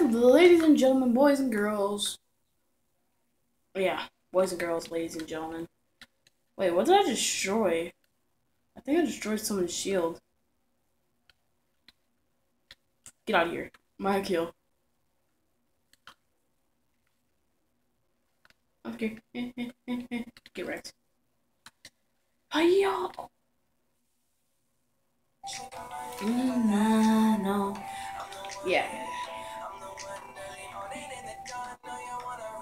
ladies and gentlemen, boys and girls. Yeah, boys and girls, ladies and gentlemen. Wait, what did I destroy? I think I destroyed someone's shield. Get out of here. My kill. Okay. Get wrecked. Hiya! Mm, no. Yeah.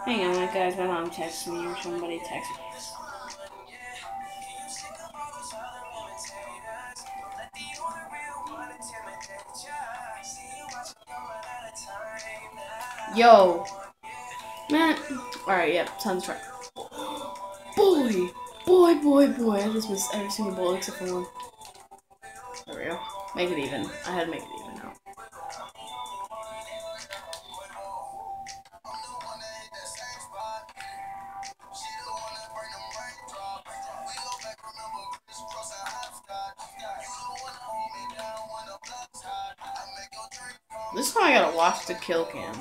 Hang on, guys. My mom texted me or somebody texted me. Yo. Man. Alright, yep, yeah, Sun's track. Boy! Boy, boy, boy. I just missed every single bullet except for one. There we go. Make it even. I had to make it even This time I gotta watch the kill that.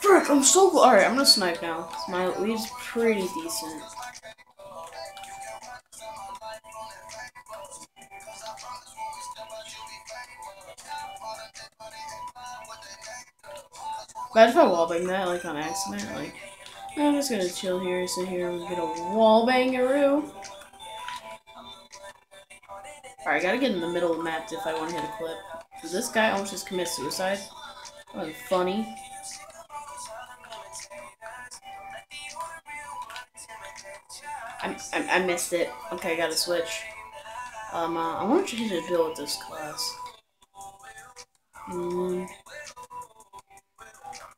Frick, I'm so. Alright, I'm gonna snipe now. My lead's pretty decent. But if I wallbang that, like, on accident, like, I'm just gonna chill here, sit here, and get a wallbangaroo. Alright, I gotta get in the middle of the map if I want to hit a clip. Does this guy almost just commit suicide? That was funny. I, I, I, missed it. Okay, I gotta switch. Um, uh, I want to change the build with this class. Hmm.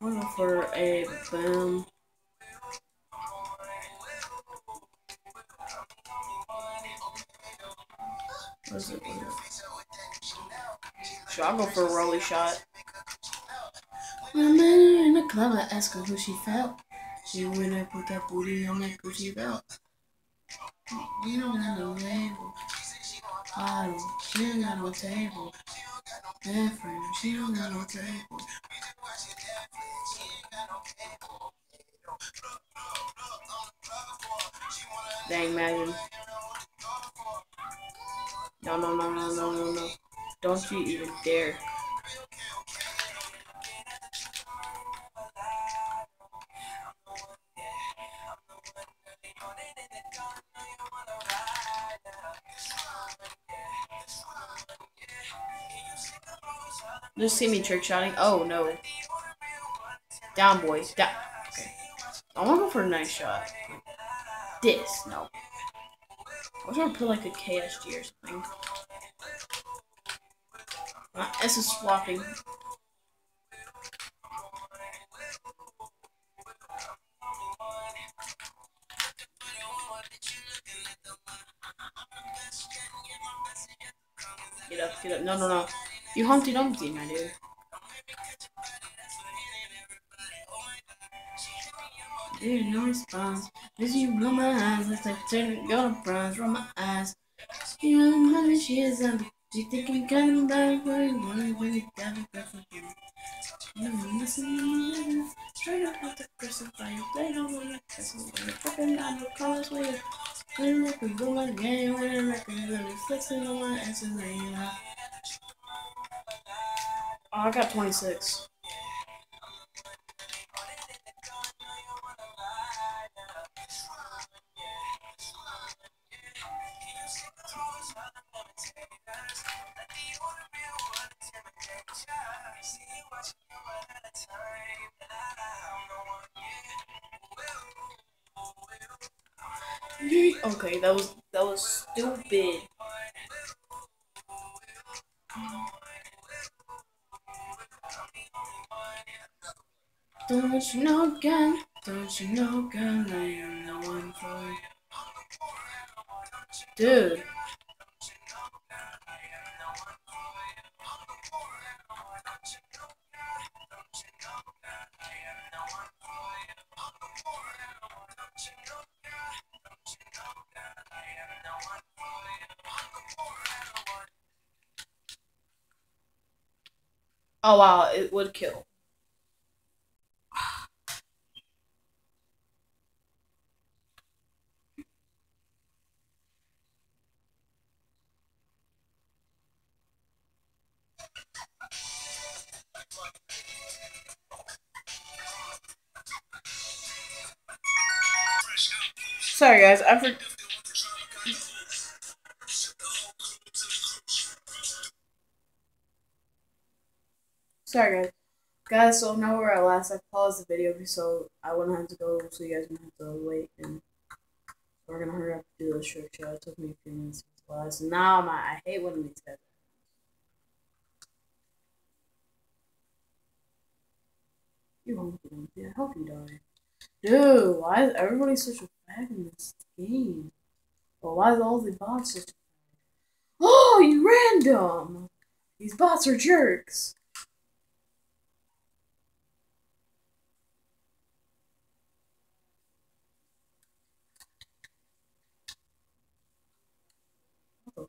I'm going for a boom. Should I go for a rolly shot? I met her in the club, I asked her who she felt. She went and put that booty on that Gucci belt. You don't got no label. She said she got a bottle, she ain't got no table. She don't got no table. Bad friend, she don't got no table. Dang, imagine. No, no, no, no, no, no, no. Don't you even dare. Just see me trick shotting. Oh no. Down, boys. Down. Okay. I want to go for a nice shot. This. No. I was gonna put like a KSG or something. Uh, S is swapping. Get up, get up. No, no, no. You Humpty Dumpty, my dude. There's no response. As you blow my eyes, let's like turn go to bronze from my eyes. You know, how she is under. You think back where you want when you got it back from you. You know, listen to me, straight up with the crucify. They don't to kiss me. When you're fucking down the with you. When you can go my game, when the record is really flexing on my ass and laying out. Oh, I got 26. Okay, that was that was stupid. Don't you know, girl? Don't you know, girl? I am the one for you. Dude. Oh wow, it would kill. Sorry guys, I for Sorry guys. Guys, so now we're at last. I paused the video so I wouldn't have to go so you guys wouldn't have to wait and we're gonna hurry up and do the trick show. It took me a few minutes to pause. Now I'm I hate when these guys You won't get I hope you die. Dude, why is everybody such a bad in this game? Well, why is all the bots such a Oh, you random! These bots are jerks!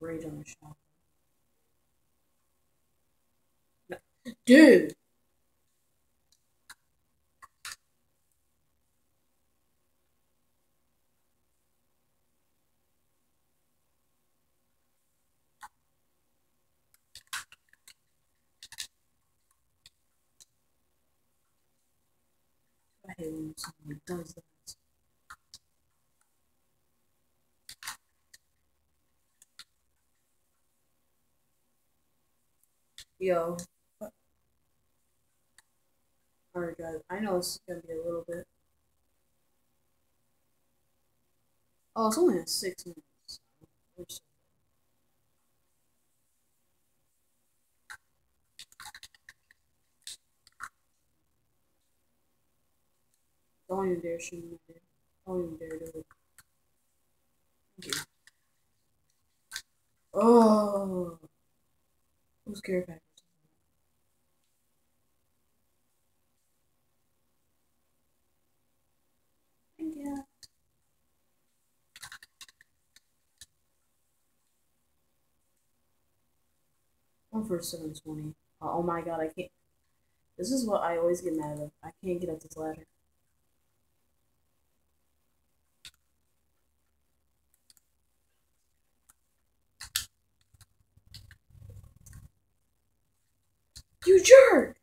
Rage on the shop. Dude! I hate when someone does that. Yo. Alright guys, I know is gonna be a little bit. Oh, it's only at six minutes. Don't even dare shoot me. Don't even dare do it. You. Oh. Who's care package? Thank you. For 720. Oh my god, I can't. This is what I always get mad at. I can't get up this ladder. You jerk!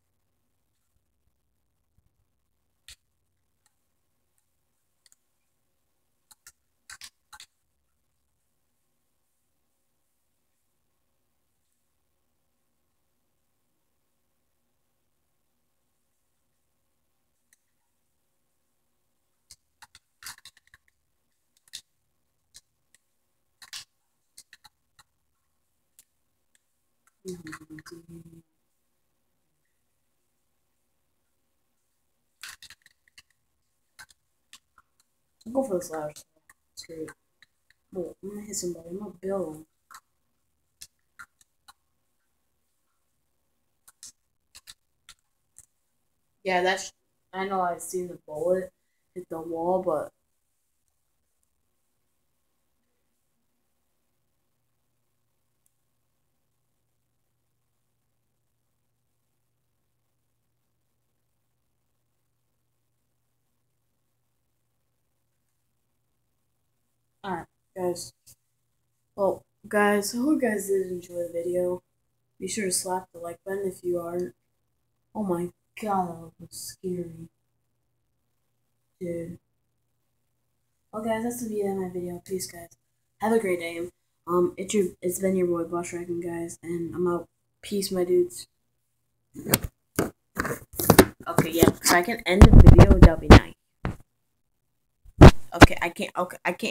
I'll go for this ladder. Screw it. Oh, I'm gonna hit somebody. I'm gonna build. Yeah, that's. I know I've seen the bullet hit the wall, but. Alright, guys. Well, guys, I hope you guys did enjoy the video. Be sure to slap the like button if you aren't. Oh my god, that was scary. Dude. Well, guys, that's the end of my video. Peace, guys. Have a great day. Um, it's your, it's been your boy Boss Dragon, guys, and I'm out. Peace, my dudes. Okay, yeah, so I can end the video. That'll be nice. Okay, I can't. Okay, I can't.